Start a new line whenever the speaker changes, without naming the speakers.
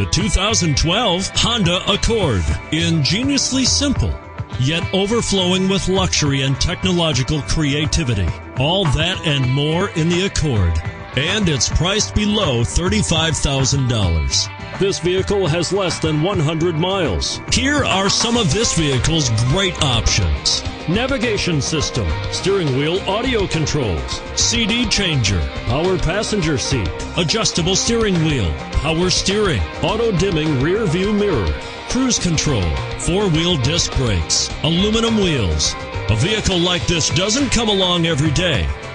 The 2012 Honda Accord. Ingeniously simple, yet overflowing with luxury and technological creativity. All that and more in the Accord and it's priced below $35,000. This vehicle has less than 100 miles. Here are some of this vehicle's great options. Navigation system, steering wheel audio controls, CD changer, power passenger seat, adjustable steering wheel, power steering, auto dimming rear view mirror, cruise control, four wheel disc brakes, aluminum wheels. A vehicle like this doesn't come along every day.